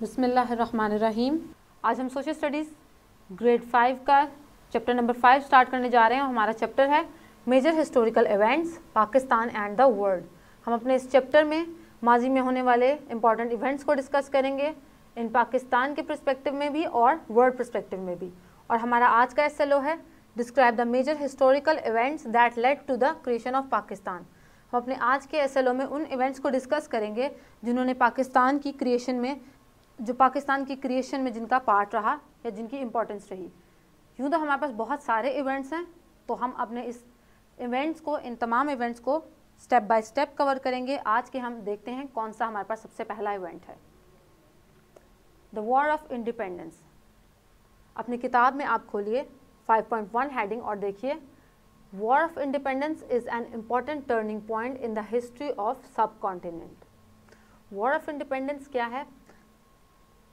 बिसमीम आज हम सोशल स्टडीज़, ग्रेड फाइव का चैप्टर नंबर फाइव स्टार्ट करने जा रहे हैं हमारा चैप्टर है major historical events, Pakistan and the world. हम अपने इस चैप्टर में माजी में होने वाले इंपॉर्टेंट इवेंट्स को डिस्कस करेंगे, इन पाकिस्तान के प्रस्पेक्टिव में भी और वर्ल्ड प्रस्पेक्टिव में भी। और हमारा आज का एसएलओ है describe the major historical events that led to the creation of Pakistan. हम अपने आज के एसएलओ में उन इवेंट्स को डिस्कस करेंगे, जिन्होंने पाकिस्तान की क्रिएशन में जो पाकिस्तान की क्रिएशन में जिनका पार्ट रहा या जिनकी इम्पोर्टेंस रही। यूँ तो हमारे पास बहुत सारे इवेंट्स हैं तो हम अपने इस इवेंट्स को, इन तमाम इवेंट्स को स्टेप बाय स्टेप कवर करेंगे। आज के हम देखते हैं कौन सा हमारे पास सबसे पहला इवेंट है। द वॉर ऑफ़ इंडिपेंडेंस अपनी किताब में आप खोलिए 5.1 हेडिंग और देखिए war of independence is an important turning point in the history of subcontinent war of independence क्या है?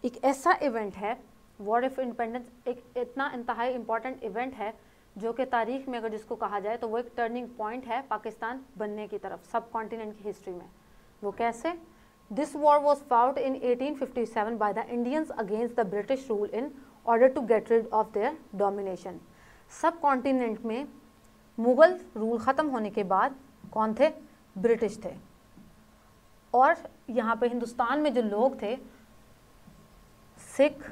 एक ऐसा इवेंट है वॉर ऑफ़ इंडिपेंडेंस एक इतना इंतहाई इंपॉर्टेंट इवेंट है, जो कि तारीख में अगर जिसको कहा जाए तो वो एक टर्निंग पॉइंट है पाकिस्तान बनने की तरफ़ सब कॉन्टिनेंट की हिस्ट्री में। वो कैसे? This war was fought in 1857 by the Indians against the British rule in order to get rid of their domination subcontinent में मुग़ल रूल ख़त्म होने के बाद कौन थे? ब्रिटिश थे। और यहाँ पे हिंदुस्तान में जो लोग थे सिख,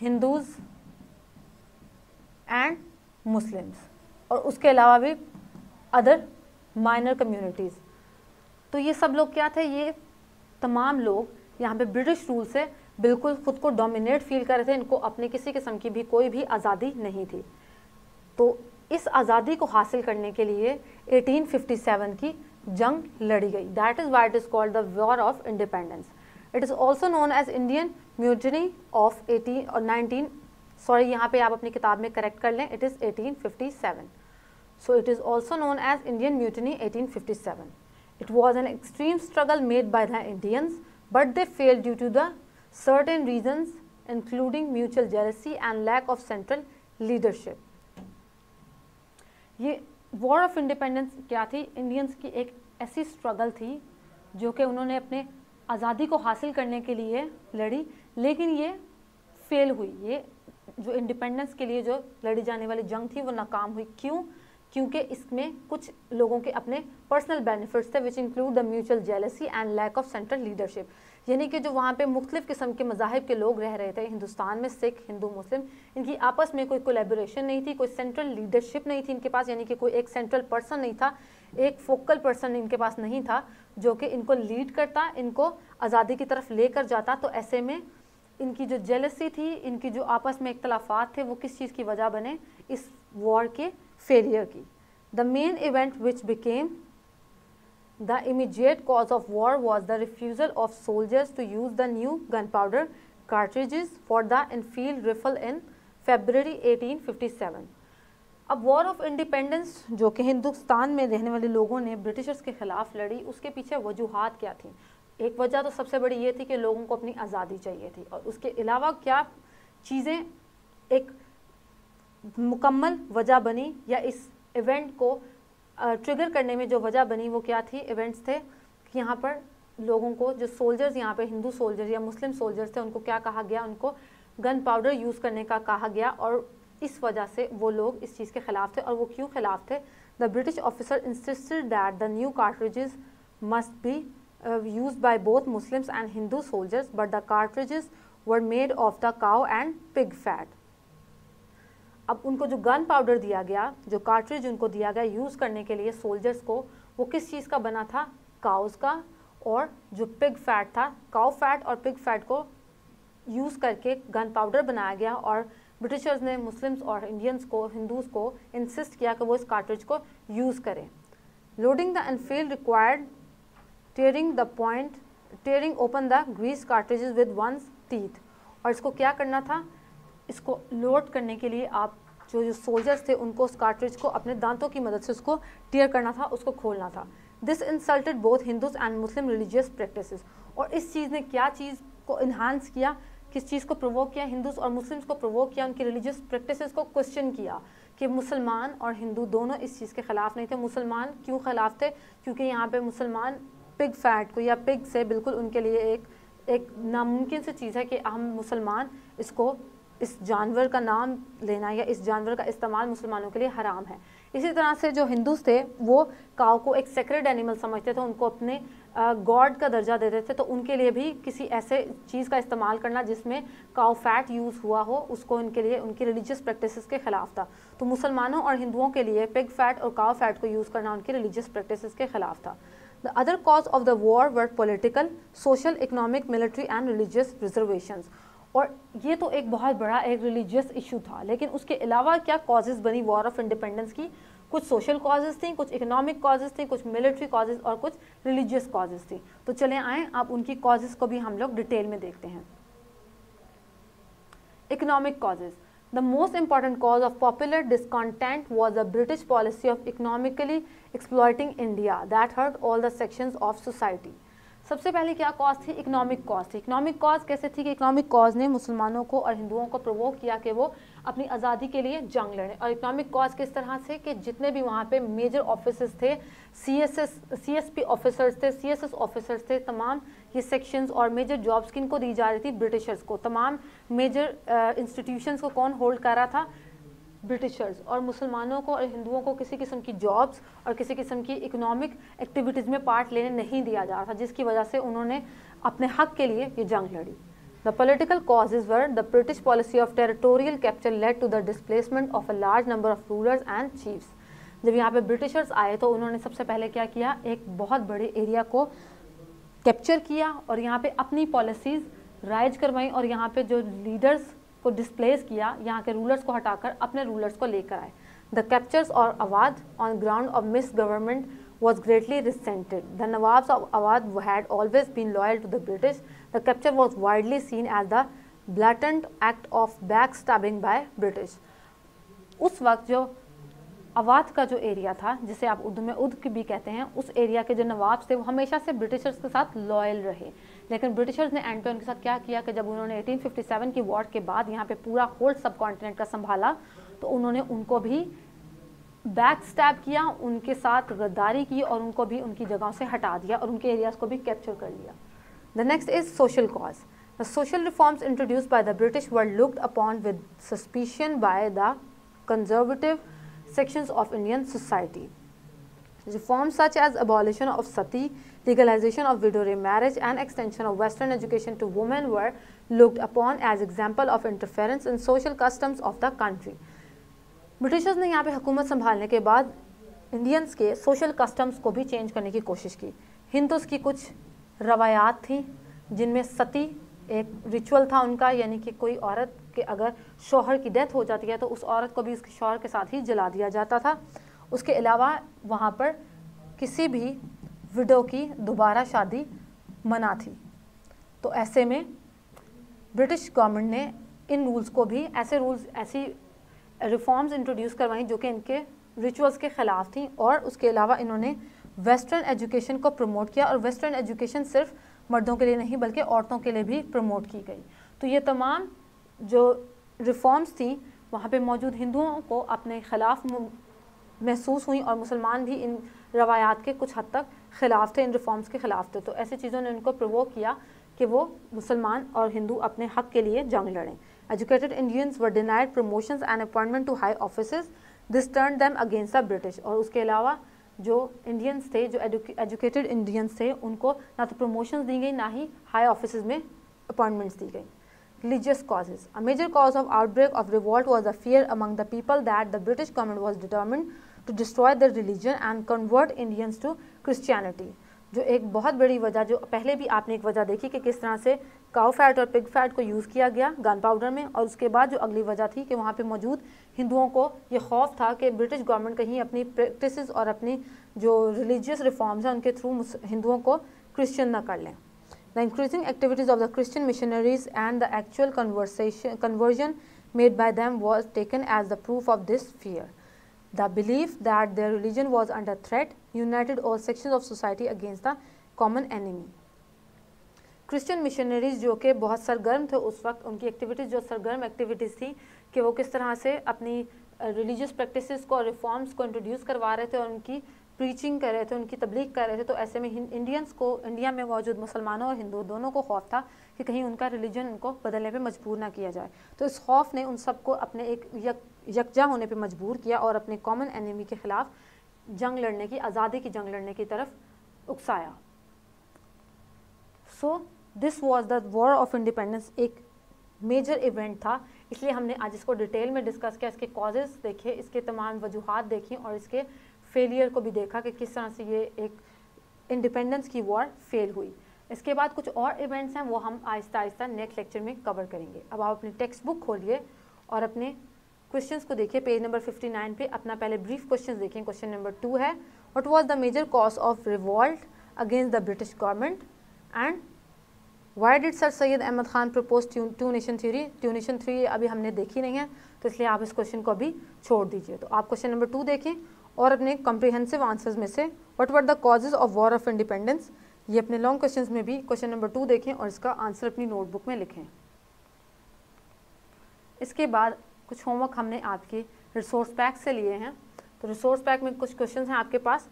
हिंदूज एंड मुस्लिम्स। और उसके अलावा भी अदर माइनर कम्युनिटीज़ तो ये सब लोग क्या थे? ये तमाम लोग यहाँ पे ब्रिटिश रूल से बिल्कुल खुद को डोमिनेट फील कर रहे थे। इनको अपने किसी किस्म की भी कोई भी आज़ादी नहीं थी। तो इस आज़ादी को हासिल करने के लिए 1857 की जंग लड़ी गई। That is why it is called the war of independence it is also known as Indian mutiny of eighteen और नाइनटीन सॉरी यहाँ पे आप अपनी किताब में करेक्ट कर लें it is eighteen fifty seven so it is also known as Indian mutiny eighteen fifty seven it was an extreme struggle made by the Indians but they fail due to the certain reasons including mutual jealousy and lack of central leadership ये war of independence क्या थी? Indians की एक ऐसी struggle थी, जो कि उन्होंने अपने आज़ादी को हासिल करने के लिए लड़ी, लेकिन ये फेल हुई। ये जो इंडिपेंडेंस के लिए जो लड़ी जाने वाली जंग थी, वो नाकाम हुई। क्यों? क्योंकि इसमें कुछ लोगों के अपने पर्सनल बेनिफिट्स थे which include the mutual jealousy and lack of central leadership यानी कि जो वहाँ पे मुख्तलिफ़ किस्म के मजाहब के लोग रह रहे थे, हिंदुस्तान में सिख, हिंदू, मुस्लिम, इनकी आपस में कोई कोलेबोरेशन नहीं थी, कोई सेंट्रल लीडरशिप नहीं थी इनके पास, यानी कि कोई एक सेंट्रल पर्सन नहीं था, एक फोकल पर्सन इनके पास नहीं था, जो कि इनको लीड करता, इनको आज़ादी की तरफ़ लेकर जाता। तो ऐसे में इनकी जो जेलसी थी, इनकी जो आपस में इख्तलाफात थे, वो किस चीज़ की वजह बने? इस वॉर के फेलियर की। The main event which became the immediate cause of war was the refusal of soldiers to use the new gunpowder cartridges for the Enfield rifle in February 1857 अब वॉर ऑफ़ इंडिपेंडेंस जो कि हिंदुस्तान में रहने वाले लोगों ने Britishers के ख़िलाफ़ लड़ी, उसके पीछे वजूहत क्या थी? एक वजह तो सबसे बड़ी ये थी कि लोगों को अपनी आज़ादी चाहिए थी। और उसके अलावा क्या चीज़ें एक मुकम्मल वजह बनी या इस इवेंट को ट्रिगर करने में जो वजह बनी वो क्या थी? इवेंट्स थे। कि यहाँ पर लोगों को जो सोल्जर्स यहाँ पर हिंदू सोल्जर्स या मुस्लिम सोल्जर्स थे, उनको क्या कहा गया? उनको गन पाउडर यूज़ करने का कहा गया और इस वजह से वो लोग इस चीज़ के ख़िलाफ़ थे। और वो क्यों ख़िलाफ़ थे? The British officer insisted that the new cartridges must be use by both Muslims and Hindu soldiers but the cartridges were made of the cow and pig fat अब उनको जो गन पाउडर दिया गया, जो कार्ट्रिज उनको दिया गया use करने के लिए सोल्जर्स को, वो किस चीज़ का बना था? काउस का और जो पिग फैट था काउ फैट और पिग फैट को यूज़ करके गन पाउडर बनाया गया और ब्रिटिशर्स ने, मुस्लिम्स और इंडियंस को हिंदूज़ को इंसिस्ट किया कि वो इस कार्ट्रिज को यूज़ करें। Loading the Enfield required tearing the point tearing open the grease cartridges with one's teeth और इसको क्या करना था? इसको लोड करने के लिए आप जो जो सोल्जर्स थे, उनको उस कार्ट्रिज को, अपने दांतों की मदद से उसको टीयर करना था, उसको खोलना था। This insulted both Hindus and Muslim religious practice और इस चीज़ ने क्या चीज़ को इन्हांस किया? किस चीज़ को प्रोवोक किया? हिंदूज और मुस्लिम्स को प्रोवोक किया? उनकी रिलीजियस प्रैक्टिसेस को क्वेश्चन किया कि मुसलमान और हिंदू दोनों इस चीज़ के ख़िलाफ़ नहीं थे। मुसलमान क्यों ख़िलाफ़ थे? क्योंकि यहाँ पे मुसलमान पिग फैट को या पिग से बिल्कुल उनके लिए एक एक नामुमकिन सी चीज़ है कि हम मुसलमान इसको इस जानवर का नाम लेना या इस जानवर का इस्तेमाल मुसलमानों के लिए हराम है। इसी तरह से जो हिंदूज थे, वो काव को एक सेक्रेड एनिमल समझते थे, उनको अपने गॉड का दर्जा देते थे तो उनके लिए भी किसी ऐसे चीज़ का इस्तेमाल करना जिसमें काव फैट यूज़ हुआ हो, उसको उनके लिए, उनकी रिलीजियस प्रैक्टिसेस के खिलाफ था। तो मुसलमानों और हिंदुओं के लिए पिग फैट और काव फैट को यूज़ करना उनकी रिलीजियस प्रैक्टिसेस के खिलाफ था। The other cause of the war were political social economic military and religious reservations और ये तो एक बहुत बड़ा, एक रिलीजियस इशू था। लेकिन उसके अलावा क्या कॉजेज़ बनी? वॉर ऑफ़ इंडिपेंडेंस की कुछ सोशल कॉजेज़ थी, कुछ इकोनॉमिक कॉजेज़ थी, कुछ मिलिट्री कॉजेज़ और कुछ रिलीजियस कॉजेज़ थी। तो चले आए, आप उनकी कॉजेज़ को भी हम लोग डिटेल में देखते हैं। Economic causes the most important cause of popular discontent was a British policy of economically exploiting India. That hurt all the sections of society. सबसे पहले क्या कॉज थी? इकोनॉमिक कॉज थी। इकोनॉमिक कॉज कैसे थी कि इकोनॉमिक कॉज ने मुसलमानों को और हिंदुओं को प्रवोक किया कि वो अपनी आज़ादी के लिए जंग लड़े। और इकोनॉमिक कॉज किस तरह से? कि जितने भी वहाँ पे मेजर ऑफ़िस थे C S S C S P officers थे सी एस एस ऑफिसर्स थे, तमाम ये सेक्शंस और मेजर जॉब्स किन को दी जा रही थी? ब्रिटिशर्स को। तमाम मेजर इंस्टीट्यूशंस को कौन होल्ड कर रहा था? ब्रिटिशर्स और मुसलमानों को और हिंदुओं को किसी किस्म की जॉब्स और किसी किस्म की इकोनॉमिक एक्टिविटीज़ में पार्ट लेने नहीं दिया जा रहा था, जिसकी वजह से उन्होंने अपने हक के लिए ये जंग लड़ी। The political causes were the British policy of territorial capture led to the displacement of a large number of rulers and chiefs जब यहाँ पे ब्रिटिशर्स आए तो उन्होंने सबसे पहले क्या किया, एक बहुत बड़े एरिया को कैप्चर किया और यहाँ पे अपनी पॉलिसीज़ राइज करवाई और यहाँ पे जो लीडर्स को डिस्प्लेस किया, यहाँ के रूलर्स को हटाकर अपने रूलर्स को लेकर आए। द कैप्चर्स और Awadh on ground of misgovernment was greatly resented the nawabs of Awadh had always been loyal to the British the capture was widely seen as the blatant act of backstabbing by British उस वक्त जो अवाद का जो area था, जिसे आप उर्दू में उर्द भी कहते हैं, उस एरिया के जो नवाब थे, वो हमेशा से ब्रिटिशर्स के साथ लॉयल रहे। लेकिन ब्रिटिशर्स ने एंड पे उनके साथ क्या किया कि जब उन्होंने 1857 की वॉर के बाद यहाँ पे पूरा होल सब कॉन्टिनेंट का संभाला तो उन्होंने उनको भी बैक स्टैप किया उनके साथ गद्दारी की और उनको भी उनकी जगहों से हटा दिया और उनके एरियाज़ को भी कैप्चर कर लिया the next is social cause the social reforms introduce by the British were looked upon with suspicion by the conservative sections of Indian society. Reforms such as abolition of sati, legalization of widow remarriage and extension of western education to women were looked upon as example of interference in social customs of the country. Britishers ने यहाँ पे हुकूमत संभालने के बाद Indians के social customs को भी चेंज करने की कोशिश की हिंदूस की कुछ रवायात थी, जिनमें सती एक रिचुअल था उनका, यानी कि कोई औरत के अगर शोहर की डेथ हो जाती है तो उस औरत को भी उसके शोहर के साथ ही जला दिया जाता था उसके अलावा वहाँ पर किसी भी विडो की दोबारा शादी मना थी। तो ऐसे में ब्रिटिश गवर्नमेंट ने इन रूल्स को भी, ऐसे रूल्स, ऐसी रिफॉर्म्स इंट्रोड्यूस करवाई जो कि इनके रिचुअल्स के ख़िलाफ़ थी और उसके अलावा इन्होंने वेस्टर्न एजुकेशन को प्रमोट किया और वेस्टर्न एजुकेशन सिर्फ़ मर्दों के लिए नहीं, बल्कि औरतों के लिए भी प्रमोट की गई। तो ये तमाम जो रिफॉर्म्स थी, वहाँ पे मौजूद हिंदुओं को अपने ख़िलाफ़ महसूस हुई और मुसलमान भी इन रवायात के कुछ हद तक ख़िलाफ़ थे, इन रिफॉर्म्स के ख़िलाफ़ थे। तो ऐसी चीज़ों ने उनको प्रवोक किया कि वो मुसलमान और हिंदू अपने हक के लिए जंग लड़ें। Educated Indians were denied promotions and appointment to high office this turn them against the British और उसके अलावा जो इंडियंस थे, जो एजुकेटेड इंडियंस थे, उनको ना तो प्रमोशंस दी गई, ना ही हाई ऑफ़िस में अपॉइंटमेंट्स दी गई। Religious causes. A major cause of outbreak of revolt was a fear among the people that the British government was determined to destroy their religion and convert Indians to Christianity. जो एक बहुत बड़ी वजह, जो पहले भी आपने एक वजह देखी कि किस तरह से काउ फैट और पिग फैट को यूज़ किया गया गन पाउडर में, और उसके बाद जो अगली वजह थी कि वहाँ पे मौजूद हिंदुओं को ये खौफ था कि ब्रिटिश गवर्नमेंट कहीं अपनी प्रैक्टिस और अपनी जो रिलीजियस रिफॉर्म्स हैं, उनके थ्रू हिंदुओं को क्रिश्चियन ना कर लें the increasing activities of the Christian missionaries and the actual conversation conversion made by them was taken as the proof of this fear the believe that their religion was under threat united all sections of society against the common enemy. Christian missionaries जो कि बहुत सरगर्म थे उस वक्त उनकी activities जो सरगर्म activities थी कि वो किस तरह से अपनी रिलीजियस प्रैक्टिसेस को और रिफॉर्म्स को इंट्रोड्यूस करवा रहे थे और उनकी प्रीचिंग कर रहे थे उनकी तबलीग कर रहे थे तो ऐसे में इंडियंस को इंडिया में मौजूद मुसलमानों और हिंदू दोनों को खौफ था कि कहीं उनका रिलीजन उनको बदलने पे मजबूर ना किया जाए तो इस खौफ ने उन सबको अपने एक यक, यकजा होने पर मजबूर किया और अपने कॉमन एनिमी के ख़िलाफ़ जंग लड़ने की, आज़ादी की जंग लड़ने की तरफ़ उकसाया। So this was the war of independence एक मेजर इवेंट था। इसलिए हमने आज इसको डिटेल में डिस्कस किया। इसके कॉजेज़ देखे, इसके तमाम वजूहत देखी और इसके फेलियर को भी देखा कि किस तरह से ये एक इंडिपेंडेंस की वॉर फेल हुई। इसके बाद कुछ और इवेंट्स हैं, वो हम आहिस्ता आहिस्ता नेक्स्ट लेक्चर में कवर करेंगे। अब आप अपनी टेक्स्ट बुक खोलिए और अपने क्वेश्चंस को देखिए पेज नंबर 59 पे अपना पहले ब्रीफ क्वेश्चंस देखें क्वेश्चन नंबर टू है what was the major cause of revolt against the British government and why did sir Syed Ahmad Khan propose two nation theory two nation three अभी हमने देखी नहीं है तो इसलिए आप इस क्वेश्चन को अभी छोड़ दीजिए। तो आप क्वेश्चन नंबर टू देखें और अपने कॉम्प्रिहेंसिव आंसर्स में से what were the causes of war of independence ये अपने लॉन्ग क्वेश्चन में भी क्वेश्चन नंबर टू देखें और इसका आंसर अपनी नोटबुक में लिखें। इसके बाद कुछ होमवर्क हमने आपके रिसोर्स पैक से लिए हैं। तो रिसोर्स पैक में कुछ क्वेश्चन हैं आपके पास।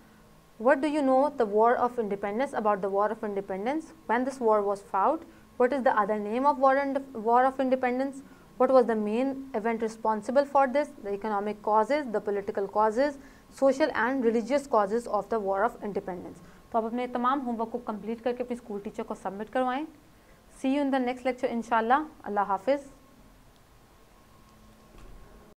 What do you know the war of independence about the war of independence when this war was fought what is the other name of war war of independence what was the main event responsible for this the economic causes the political causes social and religious causes of the war of independence तो आप अपने तमाम homework को complete करके अपने school teacher को submit करवाएँ। See you in the next lecture इनशाला अल्लाह हाफिज़।